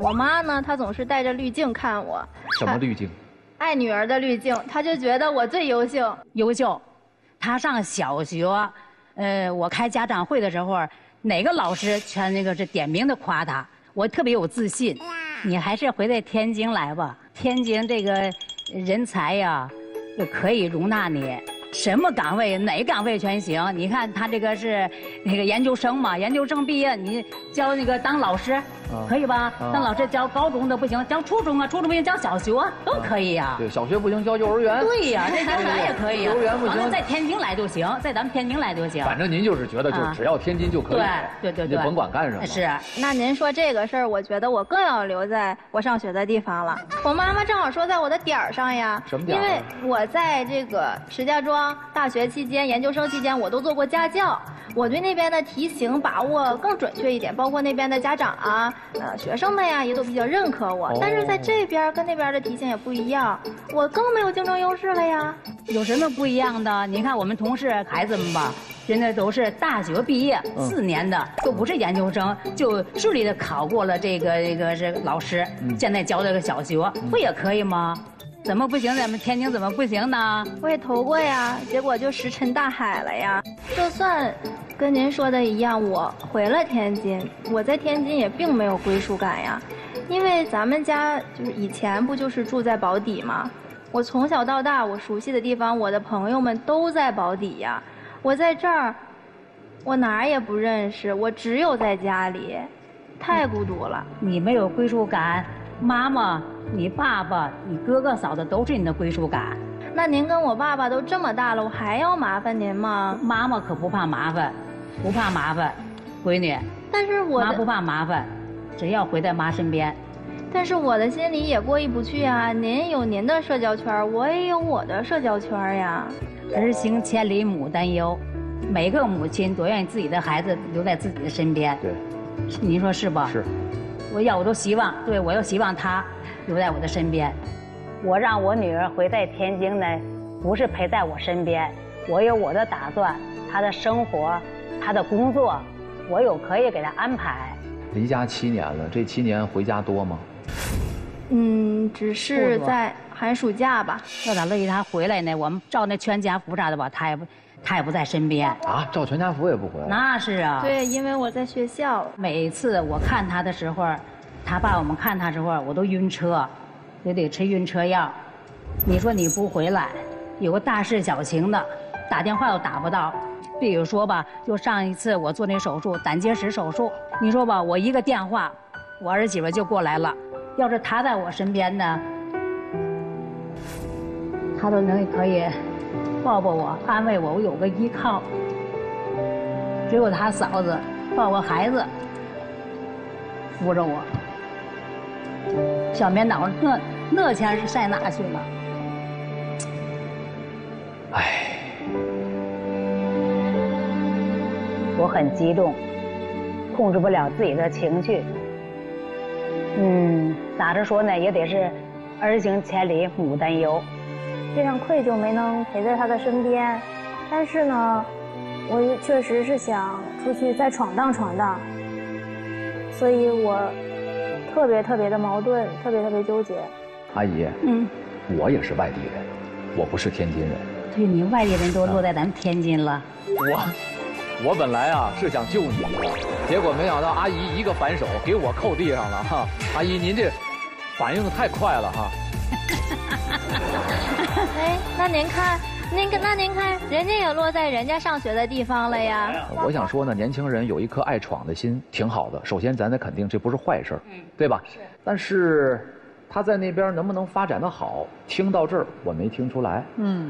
我妈呢，她总是带着滤镜看我，什么滤镜？爱女儿的滤镜，她就觉得我最优秀。优秀，她上小学，呃，我开家长会的时候，哪个老师全那个是点名的夸她，我特别有自信。你还是回在天津来吧，天津这个人才呀，就可以容纳你。什么岗位，哪岗位全行。你看他这个是那个研究生嘛，研究生毕业，你教那个当老师，可以吧？那老师教高中的不行，教初中啊，初中不行教小学都可以呀。对，小学不行教幼儿园。对呀，这咱也可以。幼儿园不行，在天津来就行，在咱们天津来就行。反正您就是觉得，就只要天津就可以。对对对对，您甭管干什么。是。那您说这个事儿，我觉得我更要留在我上学的地方了。我妈妈正好说在我的点儿上呀。什么点因为我在这个石家庄大学。期间，研究生期间，我都做过家教，我对那边的题型把握更准确一点，包括那边的家长啊，呃，学生们呀，也都比较认可我。但是在这边跟那边的题型也不一样，我更没有竞争优势了呀。有什么不一样的？你看我们同事孩子们吧，人家都是大学毕业四年的，都不是研究生，就顺利的考过了这个这个是老师，现在教这个小学，不也可以吗？怎么不行？咱们天津怎么不行呢？我也投过呀，结果就石沉大海了呀。就算跟您说的一样，我回了天津，我在天津也并没有归属感呀。因为咱们家就是以前不就是住在保底吗？我从小到大，我熟悉的地方，我的朋友们都在保底呀。我在这儿，我哪儿也不认识，我只有在家里，太孤独了。你没有归属感，妈妈。你爸爸、你哥哥、嫂子都是你的归属感。那您跟我爸爸都这么大了，我还要麻烦您吗？妈妈可不怕麻烦，不怕麻烦，闺女。但是我妈不怕麻烦，只要回在妈身边。但是我的心里也过意不去啊！您有您的社交圈，我也有我的社交圈呀。儿行千里母担忧，每个母亲都愿意自己的孩子留在自己的身边。对，您说是吧？是。我要我都希望，对我要希望他。留在我的身边，我让我女儿回在天津呢，不是陪在我身边，我有我的打算，她的生活，她的工作，我有可以给她安排。离家七年了，这七年回家多吗？嗯，只是在寒暑假吧。要咋乐意她回来呢？我们照那全家福啥的吧，她也不，她也不在身边。啊，照全家福也不回来？那是啊。对，因为我在学校。每次我看他的时候。他爸我们看他时候，我都晕车，也得吃晕车药。你说你不回来，有个大事小情的，打电话都打不到。比如说吧，就上一次我做那手术，胆结石手术。你说吧，我一个电话，我儿媳妇就过来了。要是他在我身边呢，他都能可以抱抱我，安慰我，我有个依靠。只有他嫂子抱个孩子，扶着我。小棉袄，那那钱是晒哪去了？哎，我很激动，控制不了自己的情绪。嗯，咋着说呢，也得是儿行千里母担忧。非常愧疚没能陪在他的身边，但是呢，我确实是想出去再闯荡闯荡，所以我。特别特别的矛盾，特别特别纠结。阿姨，嗯，我也是外地人，我不是天津人。对，你外地人都落在咱们天津了。我，我本来啊是想救你的，结果没想到阿姨一个反手给我扣地上了哈。阿姨，您这反应的太快了哈。哎，那您看。您那您看，人家也落在人家上学的地方了呀。我想说呢，年轻人有一颗爱闯的心，挺好的。首先，咱得肯定这不是坏事嗯，对吧？是。但是他在那边能不能发展的好？听到这儿，我没听出来。嗯。